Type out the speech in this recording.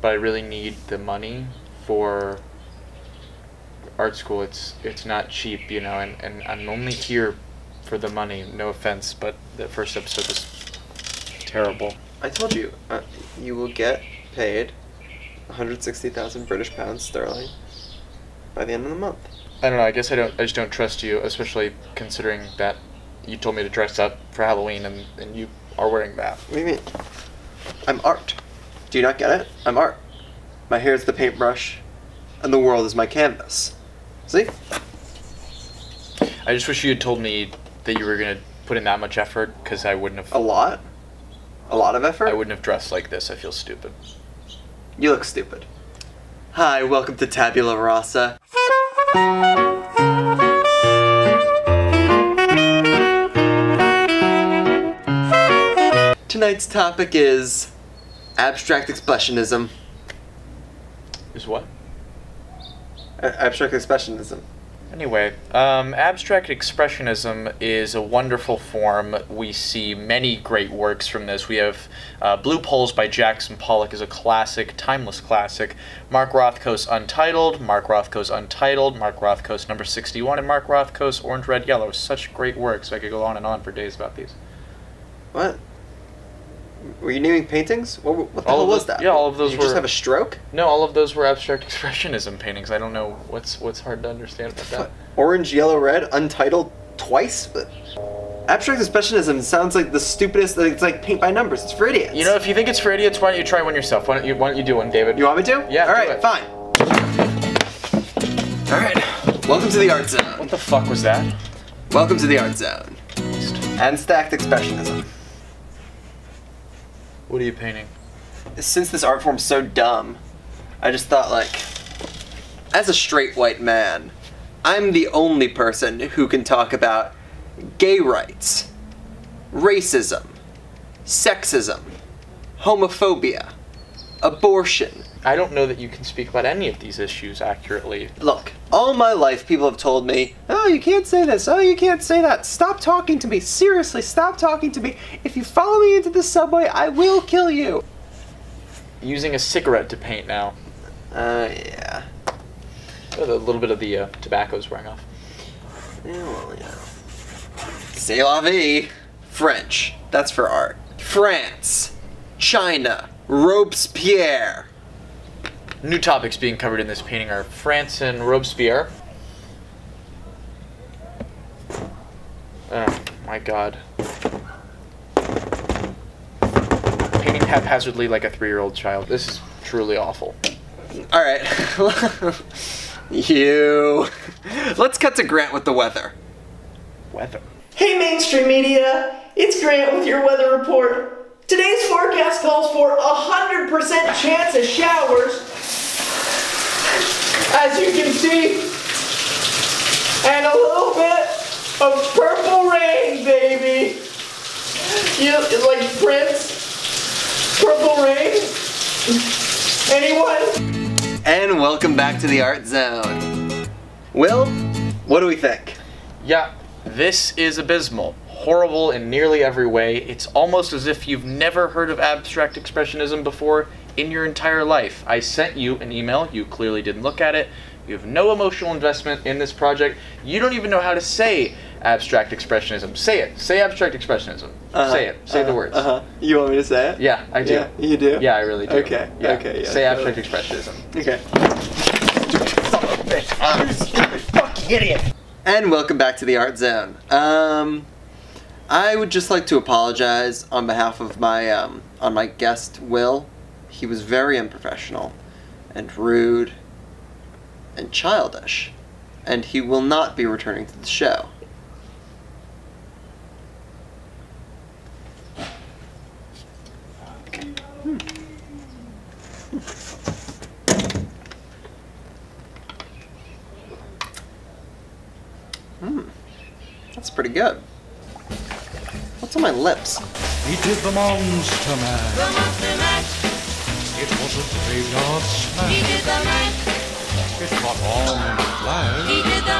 but I really need the money for art school. It's it's not cheap, you know, and, and I'm only here for the money. No offense, but the first episode was terrible. I told you, uh, you will get paid 160,000 British pounds sterling by the end of the month. I don't know. I guess I don't. I just don't trust you, especially considering that you told me to dress up for Halloween, and, and you are wearing that. What do you mean? I'm art. Do you not get it? I'm art. My hair is the paintbrush, and the world is my canvas. See? I just wish you had told me that you were gonna put in that much effort, because I wouldn't have. A lot? A lot of effort? I wouldn't have dressed like this. I feel stupid. You look stupid. Hi, welcome to Tabula Rasa. Tonight's topic is abstract expressionism. Is what? A- abstract expressionism. Anyway, um, abstract expressionism is a wonderful form. We see many great works from this. We have uh, Blue Poles by Jackson Pollock is a classic, timeless classic. Mark Rothko's Untitled, Mark Rothko's Untitled, Mark Rothko's Number 61, and Mark Rothko's Orange, Red, Yellow. Such great works. I could go on and on for days about these. What? Were you naming paintings? What, what the All hell was the- that? yeah, all of those Did you just were- have a stroke? No, all of those were abstract expressionism paintings. I don't know what's what's hard to understand about that. Orange, yellow, red, untitled twice? But abstract expressionism sounds like the stupidest. Like, it's like paint by numbers. It's for idiots. You know, if you think it's for idiots, why don't you try one yourself? Why don't you Why don't you do one, David? You want me to? Yeah, All right, fine. All right. Welcome to the art zone. What the fuck was that? Welcome to the art zone. And stacked expressionism. What are you painting? Since this art form's so dumb, I just thought like, as a straight white man, I'm the only person who can talk about gay rights, racism, sexism, homophobia, abortion. I don't know that you can speak about any of these issues accurately. Look, all my life people have told me, oh, you can't say this, oh, you can't say that. Stop talking to me. Seriously, stop talking to me. If you follow me into the subway, I will kill you. Using a cigarette to paint now. Uh, yeah. Oh, A little bit of the uh, tobacco's wearing off. Yeah, well, yeah. C'est la vie. French. That's for art. France. China. Robespierre. New topics being covered in this painting are France and Robespierre. Oh my god. Painting haphazardly like a three year old child. This is truly awful. All right. you. Let's cut to Grant with the weather. Weather. Hey mainstream media, it's Grant with your weather report. Today's forecast calls for a 100% chance of showers. As you can see, and a little bit of purple rain, baby. You like Prince? Purple rain? Anyone? And welcome back to the art zone. Will, what do we think? Yeah, this is abysmal. Horrible in nearly every way. It's almost as if you've never heard of abstract expressionism before in your entire life. I sent you an email. You clearly didn't look at it. You have no emotional investment in this project. You don't even know how to say abstract expressionism. Say it. Say abstract expressionism. Say it. Say the words. Uh huh. You want me to say it? Yeah, I do. Yeah, you do? Yeah, I really do. Okay, Yeah. okay, yeah, Say go abstract ahead. expressionism. Okay. Fucking idiot. And welcome back to the Art Zone. Um, I would just like to apologize on behalf of my um, on my guest Will. He was very unprofessional, and rude, and childish, and he will not be returning to the show. Hmm. Hmm. That's pretty good. What's on my lips? He did the Monster Mash. It was a graveyard smash. It got on in a flash.